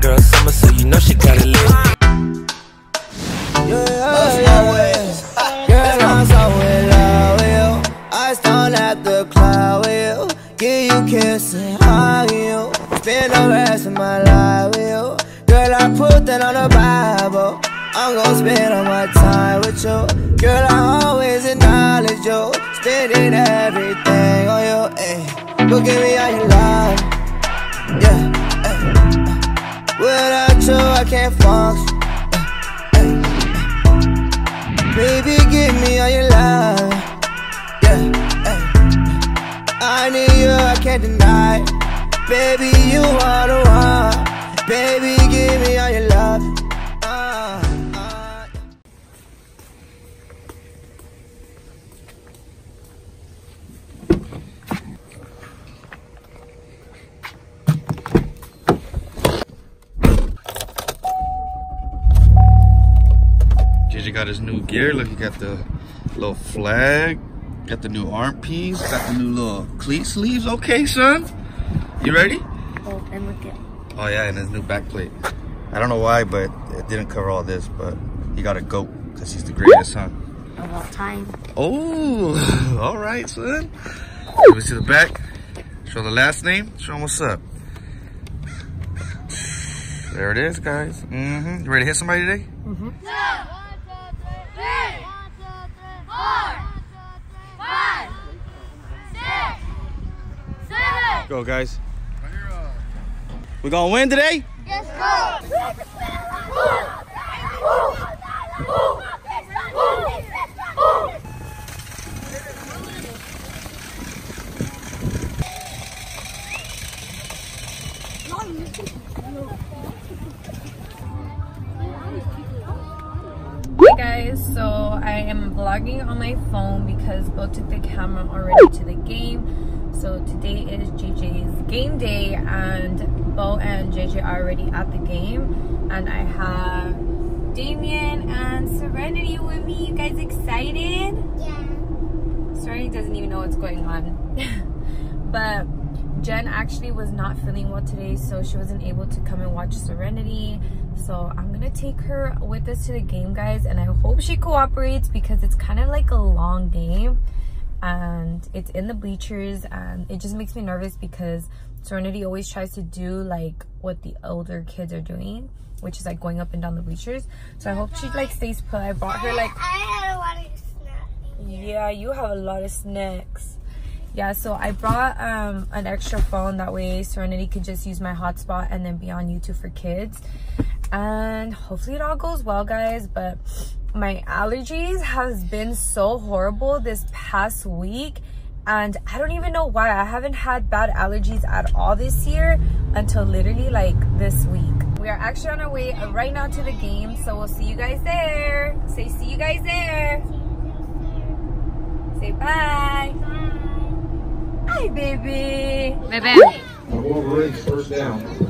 girl summer, so you know she got it lit. Yeah, yeah, yeah. Girl, I'm so in love with you. I stone at the cloud with you. Give you kisses, hug you. Spend the rest of my life with you. Girl, I put that on the Bible. I'm gon' spend all my time with you. Girl, I always acknowledge you. Spending everything on you. Ay. Go give me all your love. Yeah. I can't function. Baby, give me all your love. Yeah. I need you, I can't deny. Baby, you are the one. Got his new gear. Look, he got the little flag, got the new arm piece, got the new little cleat sleeves. Okay, son. You ready? Oh, and look at Oh yeah, and his new back plate. I don't know why, but it didn't cover all this, but he got a goat because he's the greatest, huh? of all time. Oh, all right, son. Let me see the back. Show the last name. Show him what's up. There it is, guys. Mm-hmm. You ready to hit somebody today? Go, guys. We gonna win today? Hey guys, so I am vlogging on my phone because Beau took the camera already to the game. So today is JJ's game day and Beau and JJ are already at the game. And I have Damian and Serenity with me. You guys excited? Yeah. Serenity doesn't even know what's going on. but Jen actually was not feeling well today, so she wasn't able to come and watch Serenity. So I'm gonna take her with us to the game, guys, and I hope she cooperates because it's kind of like a long game and it's in the bleachers and it just makes me nervous because Serenity always tries to do like what the older kids are doing, which is like going up and down the bleachers. So I hope she like stays put. I brought her like I had a lot of snacks. yeah, you have a lot of snacks. Yeah, so I brought um, an extra phone. That way Serenity could just use my hotspot and then be on YouTube for kids. And hopefully it all goes well, guys. But my allergies has been so horrible this past week. And I don't even know why. I haven't had bad allergies at all this year until literally like this week. We are actually on our way right now to the game. So we'll see you guys there. Say see you guys there. Say bye. Hi, baby. Baby. Wolverines first down.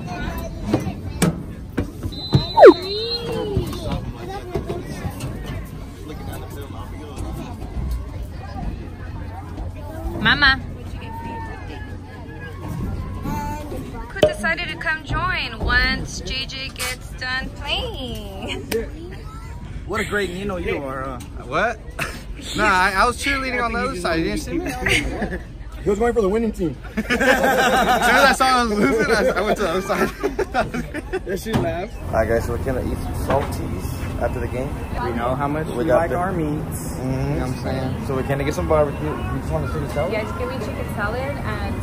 What a great Nino you are. Uh, what? nah, I, I was cheerleading on the other side. You didn't see me? He was going for the winning team. as soon as I saw I was losing, I, I went to the other side. Yeah, she laughed. Alright guys, so we're gonna eat some salties after the game. We know how much We we, got like the- our meats. You know what I'm saying? So we're gonna get some barbecue. You just want to see the salad? Yeah, just give me chicken salad and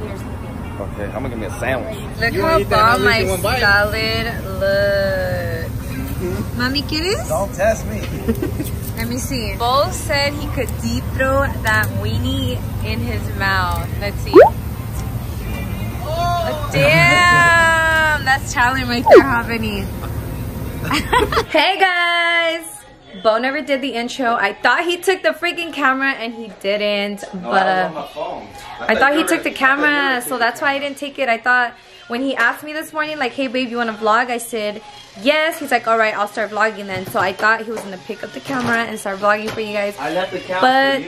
here's something. Okay, I'm gonna give me a sandwich. Look You how wanna eat that bomb my you can one bite. salad looks. Mami, ¿quieres? Don't test me. Let me see. Beau said he could deep throw that weenie in his mouth. Let's see. Oh, damn! That's talent right there happening. hey guys! Beau never did the intro. I thought he took the freaking camera and he didn't. But uh, I thought he took the camera, so that's why I didn't take it. I thought when he asked me this morning, like, hey babe, you wanna vlog? I said, yes. He's like, all right, I'll start vlogging then. So I thought he was gonna pick up the camera and start vlogging for you guys. I left the couch But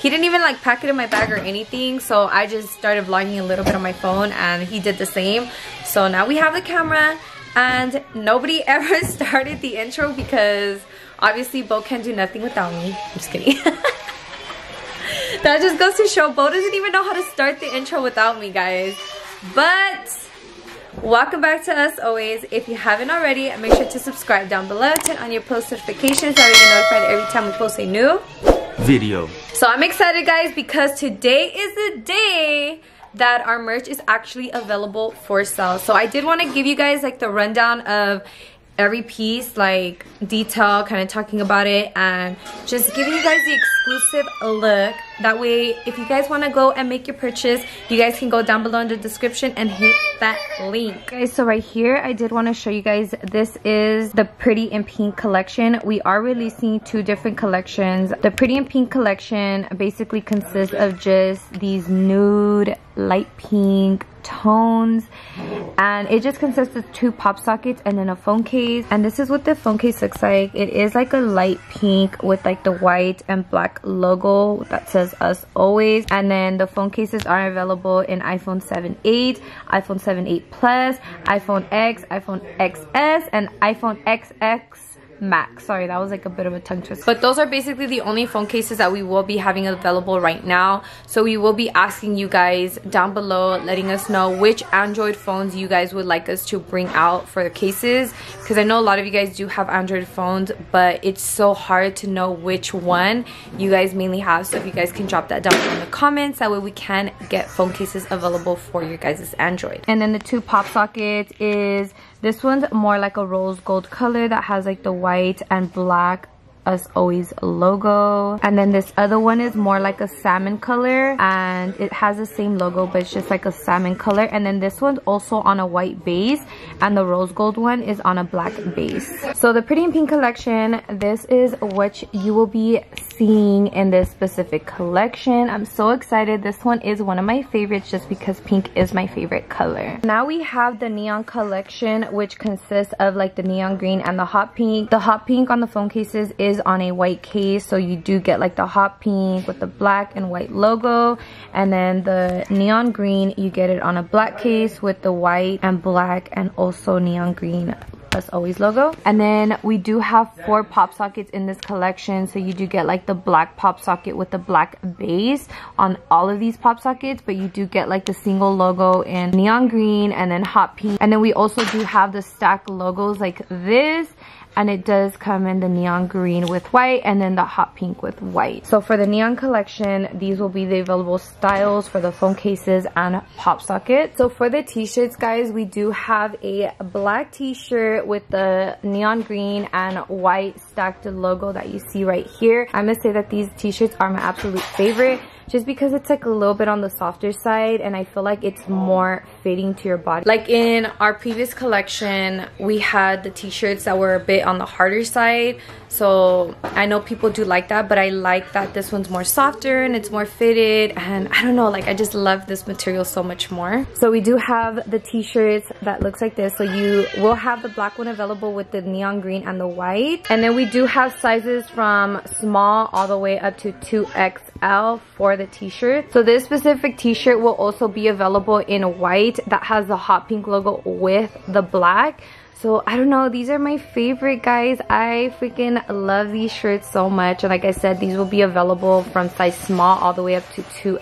he didn't even like pack it in my bag or anything. So I just started vlogging a little bit on my phone and he did the same. So now we have the camera and nobody ever started the intro because obviously Beau can do nothing without me. I'm just kidding. that just goes to show Beau doesn't even know how to start the intro without me guys. But welcome back to us always. If you haven't already, make sure to subscribe down below. Turn on your post notifications so you're notified every time we post a new Video. so I'm excited guys because today is the day that our merch is actually available for sale. So I did want to give you guys like the rundown of every piece like detail kind of talking about it and just giving you guys the exclusive look. That way if you guys want to go and make your purchase you guys can go down below in the description and hit that link. Guys so right here i did want to show you guys this is the pretty in pink collection. We are releasing two different collections. The pretty in pink collection basically consists of just these nude light pink tones and it just consists of two pop sockets and then a phone case. And this is what the phone case looks like. It is like a light pink with like the white and black logo that says us always. And then the phone cases are available in iphone 7 8 iphone 7 8 plus iphone x iphone xs and iphone xx Max. Sorry, that was like a bit of a tongue twister. But those are basically the only phone cases that we will be having available right now. So we will be asking you guys down below, letting us know which Android phones you guys would like us to bring out for the cases. Because I know a lot of you guys do have Android phones, but it's so hard to know which one you guys mainly have. So if you guys can drop that down in the comments, that way we can get phone cases available for your guys' Android. And then the two pop sockets is this one's more like a rose gold color that has like the white and black us always logo. And then this other one is more like a salmon color and it has the same logo but it's just like a salmon color. And then this one's also on a white base and the rose gold one is on a black base. So the pretty in pink collection this is what you will be seeing in this specific collection. I'm so excited. This one is one of my favorites just because pink is my favorite color. Now we have the neon collection which consists of like the neon green and the hot pink. The hot pink on the phone cases is on a white case so you do get like the hot pink with the black and white logo. And then the neon green you get it on a black case with the white and black and also neon green us always logo. And then we do have four pop sockets in this collection. So you do get like the black pop socket with the black base on all of these pop sockets but you do get like the single logo in neon green and then hot pink. And then we also do have the stack logos like this and it does come in the neon green with white and then the hot pink with white. So for the neon collection these will be the available styles for the phone cases and pop socket so for the t-shirts guys we do have a black t-shirt with the neon green and white stacked logo that you see right here. I'm gonna say that these t-shirts are my absolute favorite just because it's like a little bit on the softer side and I feel like it's more fitting to your body. Like in our previous collection, we had the t-shirts that were a bit on the harder side. So I know people do like that, but I like that this one's more softer and it's more fitted. And I don't know, like I just love this material so much more. So we do have the t-shirts that looks like this. So you will have the black one available with the neon green and the white. And then we do have sizes from small all the way up to 2XL for the t-shirt. So this specific t-shirt will also be available in white that has the hot pink logo with the black. So I don't know, these are my favorite guys. I freaking love these shirts so much. And like I said, these will be available from size small all the way up to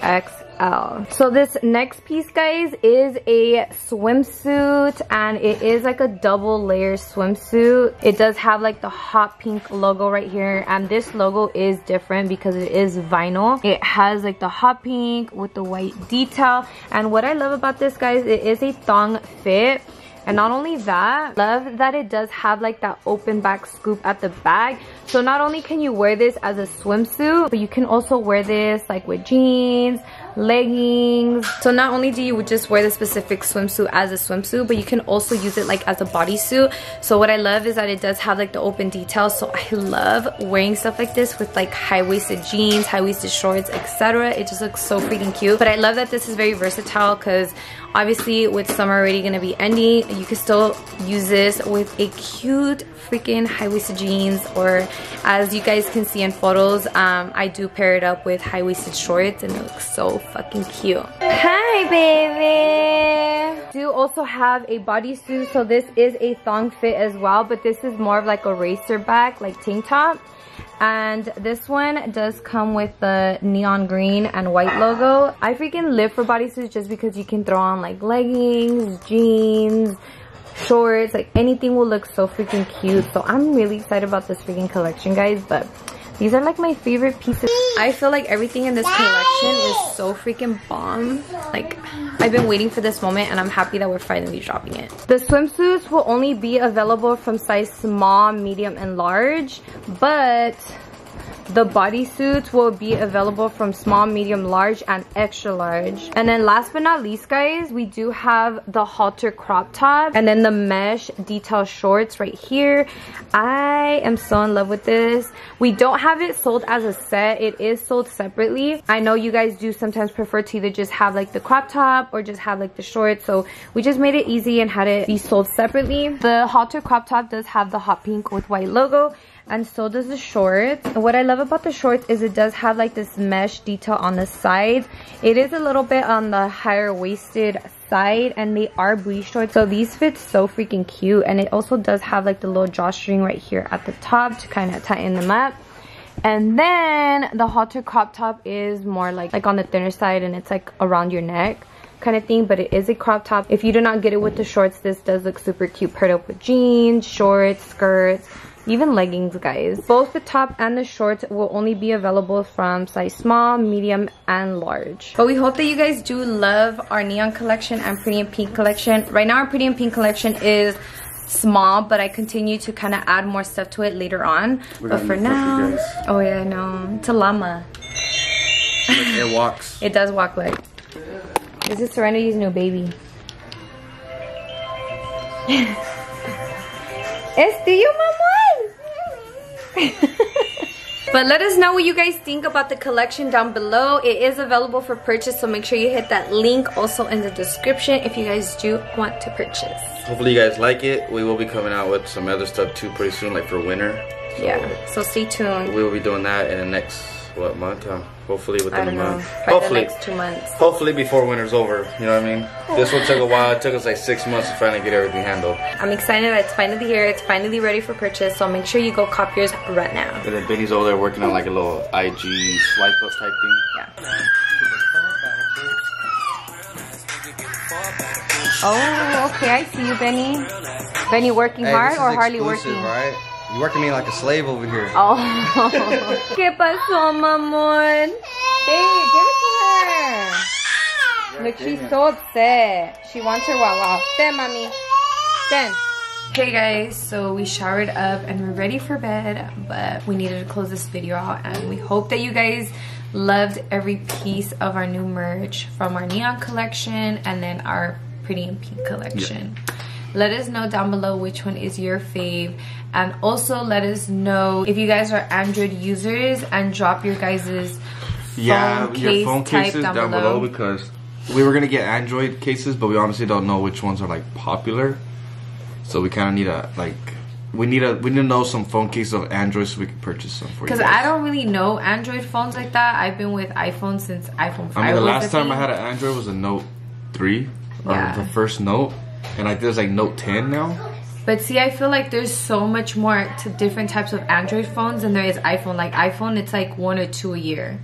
2XL. So this next piece guys is a swimsuit and it is like a double layer swimsuit. It does have like the hot pink logo right here and this logo is different because it is vinyl. It has like the hot pink with the white detail and what I love about this guys, it is a thong fit. And not only that, love that it does have like that open back scoop at the back. So not only can you wear this as a swimsuit, but you can also wear this like with jeans, leggings. So not only do you just wear the specific swimsuit as a swimsuit, but you can also use it like as a bodysuit. So what I love is that it does have like the open details. So I love wearing stuff like this with like high-waisted jeans, high-waisted shorts, etc. It just looks so freaking cute. But I love that this is very versatile because obviously with summer already gonna be ending you can still use this with a cute freaking high-waisted jeans or as you guys can see in photos um, I do pair it up with high-waisted shorts and it looks so fucking cute hi baby do also have a bodysuit. So this is a thong fit as well, but this is more of like a racer back, like tank top. And this one does come with the neon green and white logo. I freaking live for bodysuits just because you can throw on like leggings, jeans, shorts, like anything will look so freaking cute. So I'm really excited about this freaking collection, guys. But these are like my favorite pieces. I feel like everything in this collection is so freaking bomb. Like, I've been waiting for this moment and I'm happy that we're finally dropping it. The swimsuits will only be available from size small, medium, and large. But the bodysuits will be available from small, medium, large, and extra large. And then last but not least, guys, we do have the halter crop top and then the mesh detail shorts right here. I am so in love with this. We don't have it sold as a set. It is sold separately. I know you guys do sometimes prefer to either just have like the crop top or just have like the shorts. So we just made it easy and had it be sold separately. The halter crop top does have the hot pink with white logo and so does the shorts. What I love about the shorts is it does have like this mesh detail on the sides. It is a little bit on the higher waisted side and they are booty shorts. So these fit so freaking cute. And it also does have like the little drawstring right here at the top to kind of tighten them up. And then the halter crop top is more like like on the thinner side and it's like around your neck kind of thing but it is a crop top. If you do not get it with the shorts this does look super cute. Paired up with jeans shorts skirts even leggings guys. Both the top and the shorts will only be available from size small medium and large. But we hope that you guys do love our neon collection and pretty in pink collection. Right now our pretty in pink collection is small but i continue to kind of add more stuff to it later on. We're but for now oh yeah i know. It's a llama. It walks. it does walk like this is serenity's new baby. It's you mamon But let us know what you guys think about the collection down below. It is available for purchase, so make sure you hit that link also in the description if you guys do want to purchase. Hopefully you guys like it. We will be coming out with some other stuff too pretty soon, like for winter. So Yeah, so stay tuned. We will be doing that in the next what month? Uh, hopefully within I a don't know, month. Hopefully. the next two months. Hopefully before winter's over. You know what I mean? This one took a while. It took us like six months to finally get everything handled. I'm excited that it's finally here. It's finally ready for purchase, so make sure you go cop yours right now. And then Benny's over there working on like a little IG swipe up type thing. Yeah. Oh, okay, I see you, Benny. Benny working Hey, hard or is hardly working? right? You working me like a slave over here. Oh. ¿Qué pasó, mamón? Babe, give it to her. Look, she's so upset. She wants her wawa. Ten, mommy. Ten. Hey guys, so we showered up and we're ready for bed, but we needed to close this video out and we hope that you guys loved every piece of our new merch from our neon collection and then our pretty in pink collection. Let us know down below which one is your fave and also let us know if you guys are Android users and drop your guys's Yeah, phone your phone cases down, down, below. below. because we were gonna get Android cases, but we honestly don't know which ones are like popular. So we kind of need a like we need a we need to know some phone cases of Android so we can purchase some for you. Because. I don't really know Android phones like that. I've been with iPhone since iPhone 5 I mean, the last time I had an Android was a Note three, or Yeah. the first Note, and like there's like Note 10 now. But see, I feel like there's so much more to different types of Android phones than there is iPhone. Like iPhone, it's like one or two a year.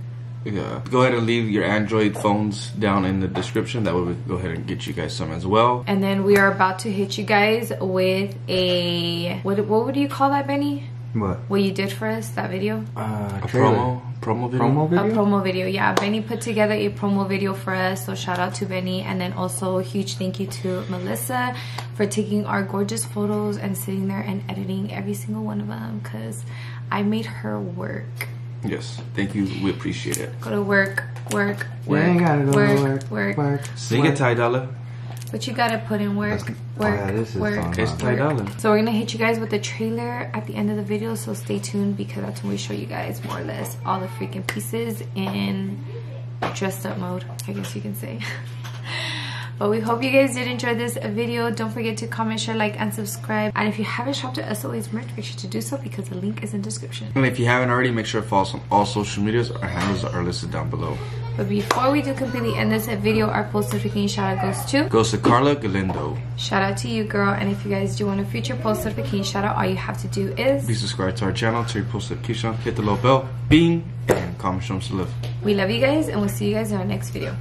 Yeah. Go ahead and leave your Android phones down in the description. That way we go ahead and get you guys some as well. And then we are about to hit you guys with a what? What would you call that, Benny? What? What you did for us that video? Uh, A promo, promo video. Promo A video? promo video, yeah. Benny put together a promo video for us, so shout out to Benny. And then also a huge thank you to Melissa for taking our gorgeous photos and sitting there and editing every single one of them because I made her work. Yes. Thank you. We appreciate it. Go to work, work, You work, ain't gotta go to work, work, work, work. Sing it, Ty Dolla. But you gotta put in work, That's- work, oh yeah, work. fun. It's Ty Dolla. So we're gonna hit you guys with the trailer at the end of the video, so stay tuned because that's when we show you guys more or less all the freaking pieces in dressed up mode, I guess you can say. But we hope you guys did enjoy this video. Don't forget to comment, share, like, and subscribe. And if you haven't shopped at SOA's merch, make sure to do so because the link is in description. And if you haven't already, make sure to follow us on all social medias. Our handles are listed down below. But before we do completely end this video, our post notification shout out goes to Goes to Carla Galindo. shout out to you, girl. And if you guys do want a future post notification shout out, all you have to do is be subscribed to our channel, to your post notification, hit the little bell, bing, and comment show to live. we love you guys, and we'll see you guys in our next video.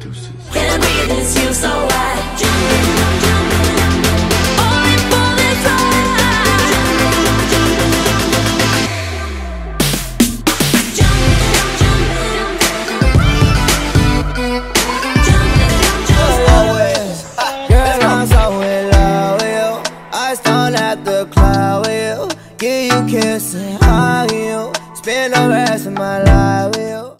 Deuces.